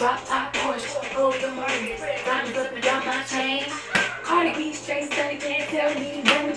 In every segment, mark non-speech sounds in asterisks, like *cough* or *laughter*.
Drop top Porsche, golden money, diamonds up and down my chain. Cardi B straight sunny, can't tell me nothing.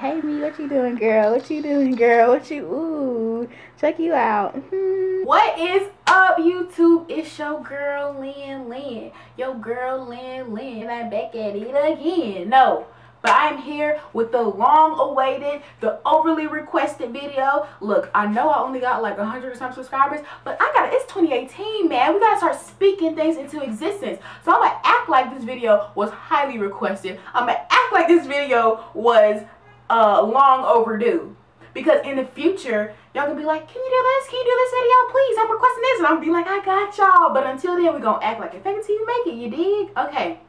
Hey me, what you doing, girl? What you doing, girl? What you ooh? Check you out. *laughs* What is up, YouTube? It's your girl Lynn Lynn. Your girl Lynn Lynn. And I'm back at it again. No. But I'm here with the long awaited, the overly requested video. Look, I know I only got like 100 or some subscribers, but I got it's 2018, man. We gotta start speaking things into existence. So I'm gonna act like this video was highly requested. I'm gonna act like this video was uh, long overdue. Because in the future, y'all gonna be like, can you do this? Can you do this video, please? I'm requesting this. And I'm gonna be like, I got y'all. But until then, we're gonna act like it fake it till you make it, you dig? Okay.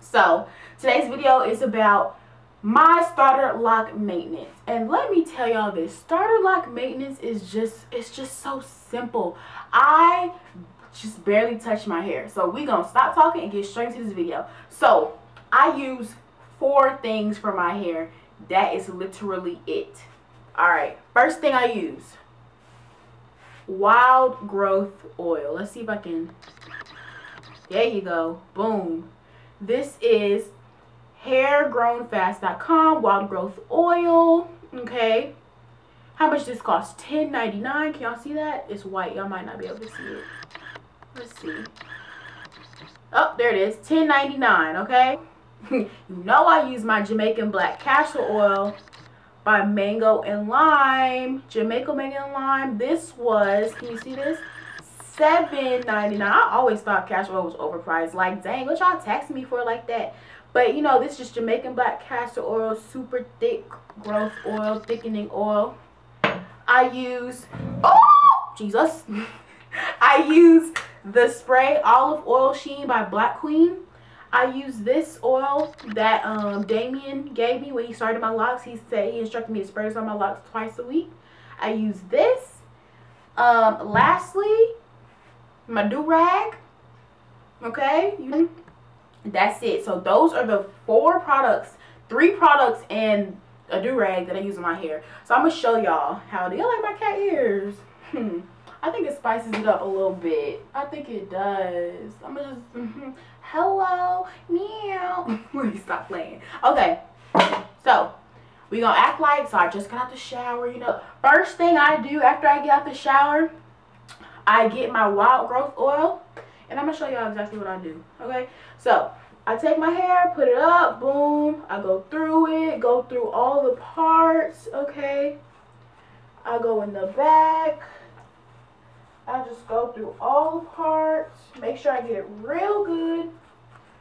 So, today's video is about my starter lock maintenance. And let me tell y'all this, starter lock maintenance is just, it's just so simple. I just barely touch my hair. So we gonna stop talking and get straight to this video. So, I use four things for my hair that is literally it. Alright, first thing I use. Wild growth oil. Let's see if I can. There you go. Boom. This is hairgrownfast.com wild growth oil. Okay. How much this cost? $10.99. Can y'all see that? It's white. Y'all might not be able to see it. Let's see. Oh, there it is. $10.99. Okay. *laughs* you know I use my Jamaican black castor oil by Mango and Lime. Jamaica Mango and Lime. This was, can you see this? $7.99. I always thought castor oil was overpriced. Like, dang, what y'all taxing me for like that? But, you know, this is just Jamaican black castor oil. Super thick growth oil, thickening oil. I use, oh, Jesus. *laughs* I use the spray Olive Oil Sheen by Black Queen. I use this oil that um, Damian gave me when he started my locks. He said he instructed me to spray this on my locks twice a week. I use this. Um, lastly, my do-rag. Okay. That's it. So those are the four products, three products and a do-rag that I use in my hair. So I'm going to show y'all how. Do y'all like my cat ears? Hmm. I think it spices it up a little bit. I think it does. I'm gonna just, mm -hmm. hello, meow. *laughs* Please stop playing. Okay, so we gonna act like, so I just got out the shower, you know. First thing I do after I get out the shower, I get my wild growth oil. And I'm gonna show y'all exactly what I do, okay? So, I take my hair, put it up, boom. I go through it, go through all the parts, okay? I go in the back I just go through all the parts, make sure I get it real good.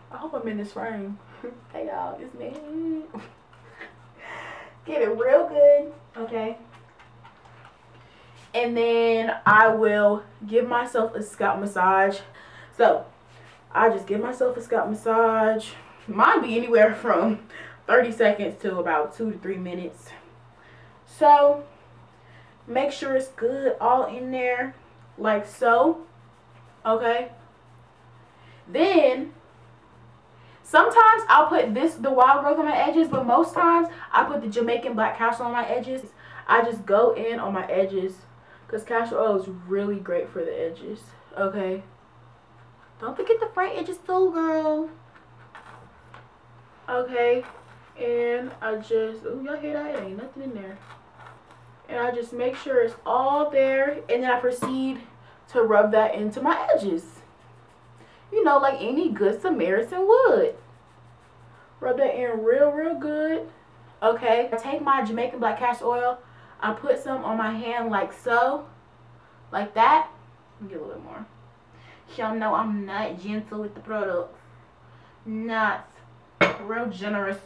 I hope I'm in this frame. *laughs* hey y'all, it's me. *laughs* get it real good, okay? And then I will give myself a scalp massage. So, I just give myself a scalp massage. Mine be anywhere *laughs* from 30 seconds to about 2 to 3 minutes. So, make sure it's good all in there like so. Okay. Then sometimes I'll put this the wild growth on my edges, but most times I put the Jamaican black castor on my edges. I just go in on my edges because castor oil is really great for the edges. Okay. Don't forget the front edges too, girl. Okay. And I just, oh, y'all hear that? Ain't nothing in there and I just make sure it's all there and then I proceed to rub that into my edges you know like any good Samaritan would rub that in real real good okay I take my Jamaican black castor oil I put some on my hand like so like that. Get a little bit more. Y'all know I'm not gentle with the product not real generous.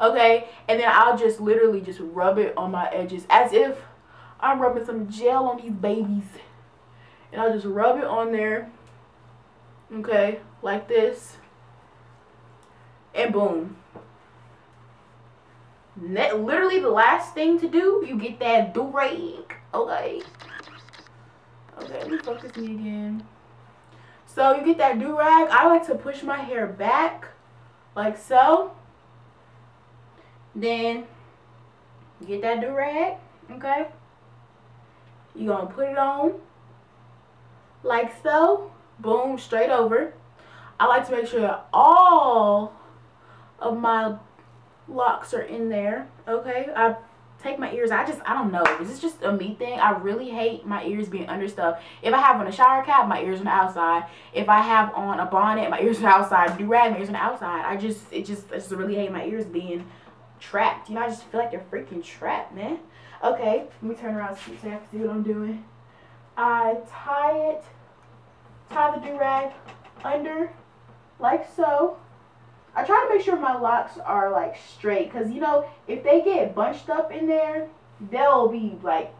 Okay and then I'll just literally just rub it on my edges as if I'm rubbing some gel on these babies. And I'll just rub it on there okay like this. And boom Literally the last thing to do you get that do-rag okay okay let me focus me again so you get that do-rag I like to push my hair back like so then get that do-rag, okay? You're going to put it on. like so. Boom, straight over. I like to make sure that all of my locks are in there. Okay, I take my ears. I just, I don't know. This is just a me thing. I really hate my ears being under stuff. If I have on a shower cap, my ears on the outside. If I have on a bonnet, my *laughs* ears the outside. Do rag, my ears on the outside. I just, it just, I just really hate my ears being trapped. You know, I just feel like they're freaking trapped, man. Okay, let me turn around so you can see what I'm doing. I tie it, tie the do-rag under like so. I try to make sure my locks are like straight because you know if they get bunched up in there they'll be like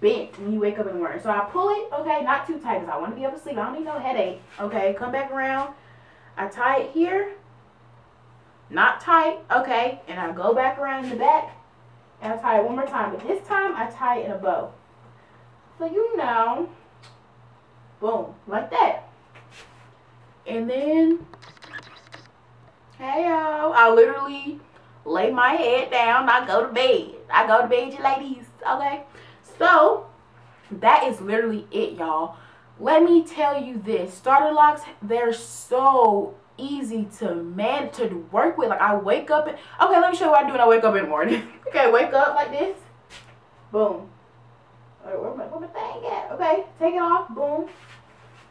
bent when you wake up in the morning. So I pull it okay not too tight because I want to be able to sleep. I don't need no headache okay? Come back around. I tie it here. Not tight okay? And I go back around in the back and I tie it one more time. But this time I tie it in a bow. So you know boom like that. And then I literally lay my head down. I go to bed. I go to bed, you ladies. Okay, so that is literally it, y'all. Let me tell you this: starter locks, they're so easy to man to work with. Like I wake up and okay, let me show you what I do when I wake up in the morning. *laughs* okay, wake up like this. Boom. Where my, where my thing at? Okay, take it off. Boom.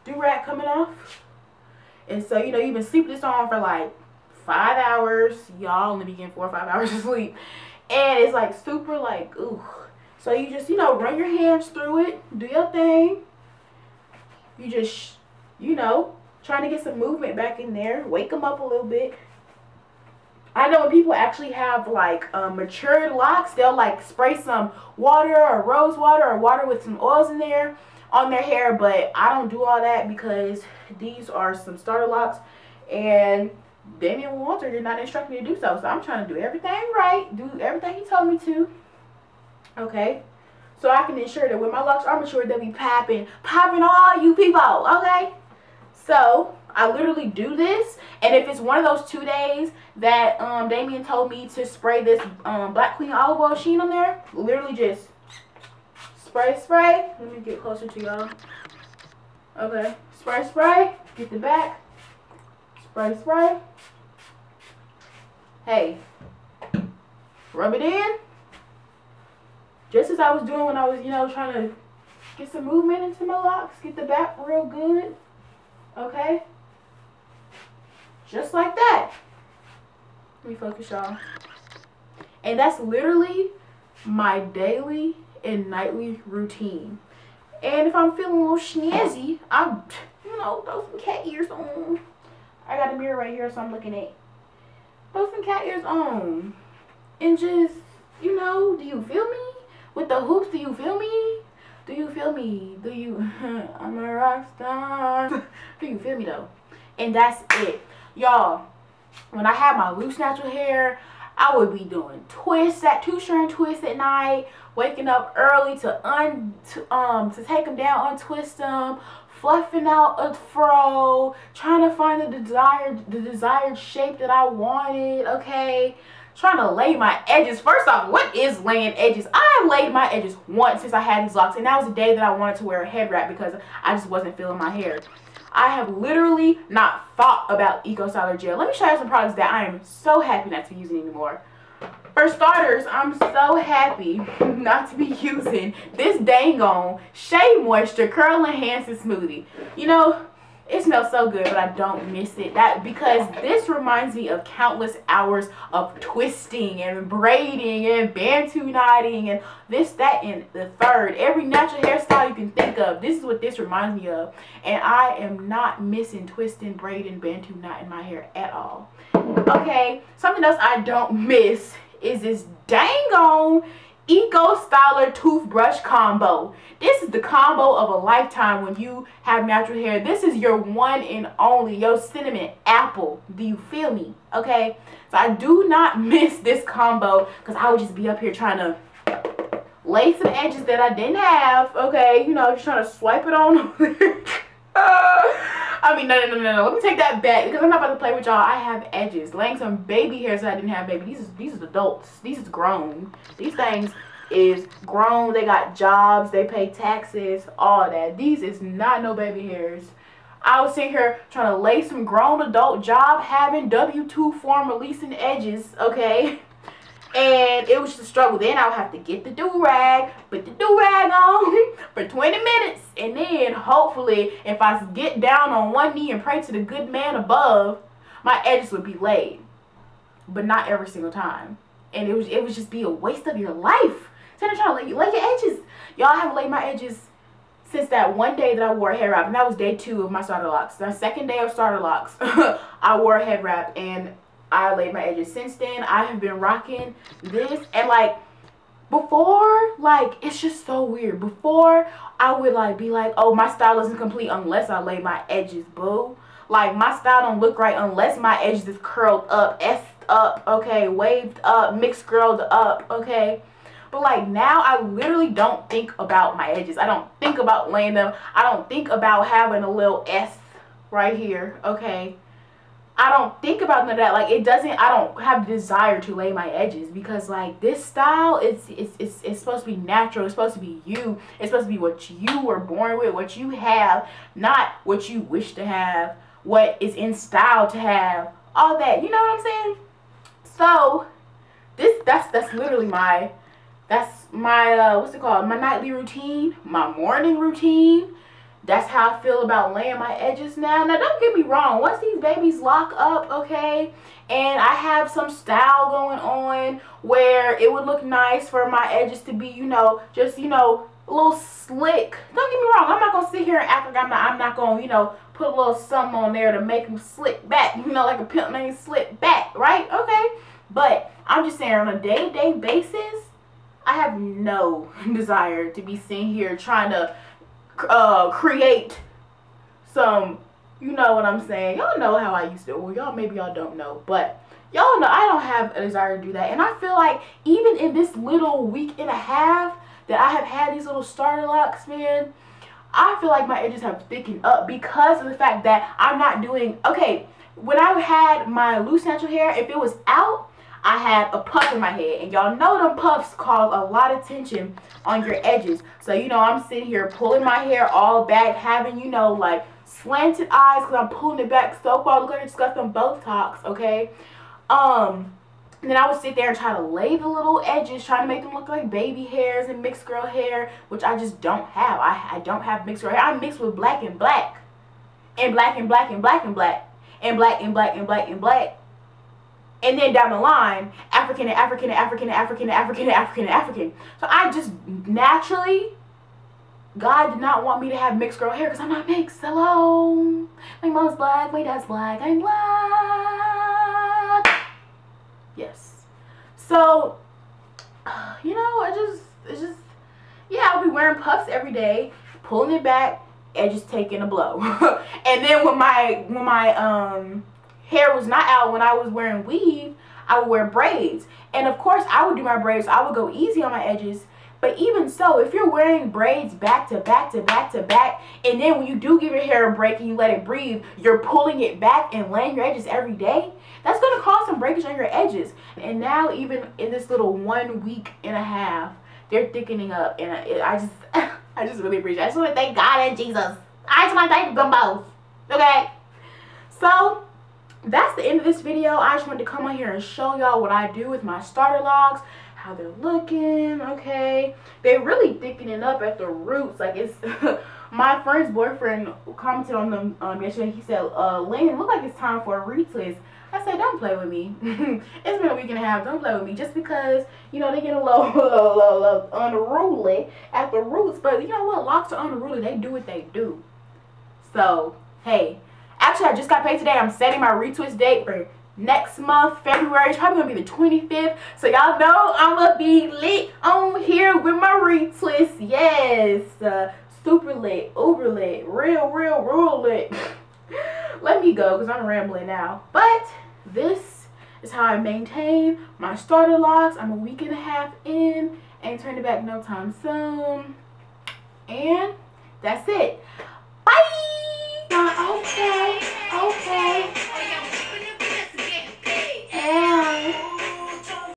Do rag coming off. And so you know you've been sleeping this on for like five hours. Y'all only be getting four or five *laughs* hours of sleep. And it's like super like, ooh. So you just, you know, run your hands through it. Do your thing. You just, you know, trying to get some movement back in there. Wake them up a little bit. I know when people actually have like um, matured locks, they'll like spray some water or rose water or water with some oils in there on their hair. But I don't do all that because these are some starter locks. And Damian Walter did not instruct me to do so. So I'm trying to do everything right, do everything he told me to. Okay. So I can ensure that when my locks are mature, they'll be popping, popping all you people. Okay. So I literally do this. And if it's one of those two days that um, Damian told me to spray this um, Black Queen olive oil sheen on there, literally just spray, spray. Let me get closer to y'all. Okay. Spray, spray. Get the back. Spray, spray. Hey, rub it in. Just as I was doing when I was, you know, trying to get some movement into my locks, get the back real good. Okay? Just like that. Let me focus, y'all. And that's literally my daily and nightly routine. And if I'm feeling a little snazzy, I, you know, throw some cat ears on. I got a mirror right here, so I'm looking at. Throw some cat ears on. And just, you know, do you feel me? With the hoops, do you feel me? Do you feel me? Do you? *laughs* I'm a rock star. *laughs* do you feel me though? And that's it. Y'all, when I had my loose natural hair, I would be doing twists at two strand twists at night, waking up early to un to, um to take them down, untwist them, fluffing out a fro, trying to find the desired the desired shape that I wanted, okay? Trying to lay my edges. First off, what is laying edges? I laid my edges once since I had these locks, and that was the day that I wanted to wear a head wrap because I just wasn't feeling my hair. I have literally not thought about Eco Styler Gel. Let me show you some products that I am so happy not to be using anymore. For starters, I'm so happy *laughs* not to be using this dang on Shea Moisture Curl Enhancing Smoothie. You know, it smells so good, but I don't miss it. That because this reminds me of countless hours of twisting and braiding and bantu knotting and this, that, and the third. Every natural hairstyle you can think of, this is what this reminds me of. And I am not missing twisting, braiding, bantu knot in my hair at all. Okay, something else I don't miss is this dang on Eco Styler toothbrush combo. This is the combo of a lifetime when you have natural hair. This is your one and only, your cinnamon apple. Do you feel me? Okay? So I do not *laughs* miss this combo because I would just be up here trying to lay some edges that I didn't have. Okay? You know, just trying to swipe it on *laughs* I mean, no, no, no, no, no. Let me take that back because I'm not about to play with y'all. I have edges. Laying some baby hairs that I didn't have baby. These is these is adults. These is grown. These things is grown. They got jobs. They pay taxes. All that. These is not no baby hairs. I was sitting here trying to lay some grown adult job having W-2 form releasing edges, okay? And it was just a struggle. Then I would have to get the do-rag, put the do-rag on *laughs* for 20 minutes. And then hopefully if I get down on one knee and pray to the good man above, my edges would be laid. But not every single time. And it was it would just be a waste of your life. Of trying to lay, lay your edges. Y'all haven't laid my edges since that one day that I wore a hair wrap, and that was day two of my starter locks. The second day of starter locks, *laughs* I wore a head wrap, and I laid my edges. Since then, I have been rocking this, and like, before, like, it's just so weird. Before, I would, like, be like, oh, my style isn't complete unless I lay my edges, boo. Like, my style don't look right unless my edges is curled up, s up, okay, waved up, mixed curled up, okay. But like now I literally don't think about my edges. I don't think about laying them. I don't think about having a little S right here. Okay. I don't think about none of that. Like it doesn't I don't have desire to lay my edges because like this style it's it's it's, it's supposed to be natural. It's supposed to be you. It's supposed to be what you were born with, what you have, not what you wish to have, what is in style to have. All that. You know what I'm saying? So this that's that's literally my that's my uh what's it called my nightly routine my morning routine that's how i feel about laying my edges now. Now don't get me wrong. Once these babies lock up okay and i have some style going on where it would look nice for my edges to be you know just you know a little slick. Don't get me wrong. I'm not gonna sit here and act like i'm not i'm not gonna you know put a little something on there to make them slick back *laughs* you know like a pimp name slip back right? Okay? But i'm just saying on a day-to-day -day basis I have no *laughs* desire to be sitting here trying to uh, create some, you know what I'm saying. Y'all know how I used to, well y'all maybe y'all don't know, but y'all know I don't have a desire to do that. And I feel like even in this little week and a half that I have had these little starter locks, man, I feel like my edges have thickened up because of the fact that I'm not doing, okay, when I had my loose natural hair, if it was out, I had a puff in my head. And y'all know them puffs cause a lot of tension on your edges. So, you know, I'm sitting here pulling my hair all back, having, you know, like slanted eyes because I'm pulling it back so far. Look like I just got some Botox, okay? Um, and then I would sit there and try to lay the little edges, trying to make them look like baby hairs and mixed girl hair, which I just don't have. I, I don't have mixed girl hair. I mix with black and black. And black and black and black and black. And black and black and black and black and then down the line, African and African and African and African and African and African and African. So I just naturally, God did not want me to have mixed girl hair because I'm not mixed. Hello. My mom's black, my dad's black, I'm black. Yes. So, you know, I just, it's just, yeah, I'll be wearing puffs every day, pulling it back, and just taking a blow. *laughs* and then when my, when my, um, hair was not out when I was wearing weave, I would wear braids. And of course, I would do my braids. I would go easy on my edges. But even so, if you're wearing braids back to back to back to back, and then when you do give your hair a break and you let it breathe, you're pulling it back and laying your edges every day, that's going to cause some breakage on your edges. And now, even in this little one week and a half, they're thickening up. And I, I just, *laughs* I just really appreciate it. I just want to thank God and Jesus. I just want to thank them both. Okay? So, that's the end of this video. I just wanted to come on here and show y'all what I do with my starter locks, how they're looking, okay? They're really thickening up at the roots. Like it's, *laughs* my friend's boyfriend commented on them um, yesterday. He said, uh, Lynn, look like it's time for a retwist. I said, don't play with me. *laughs* it's been a week and a half. Don't play with me. Just because, you know, they get a little, *laughs* little, little, little unruly at the roots. But you know what? Locks are unruly. They do what they do. So, hey, Actually, I just got paid today. I'm setting my retwist date for next month, February. It's probably going to be the 25th. So y'all know I'm going to be lit on here with my retwist. Yes. Uh, super lit, uber lit, real, real, real lit. *laughs* Let me go because I'm rambling now. But this is how I maintain my starter locks. I'm a week and a half in. Ain't turning back no time soon. And that's it. Bye! Okay. okay, okay.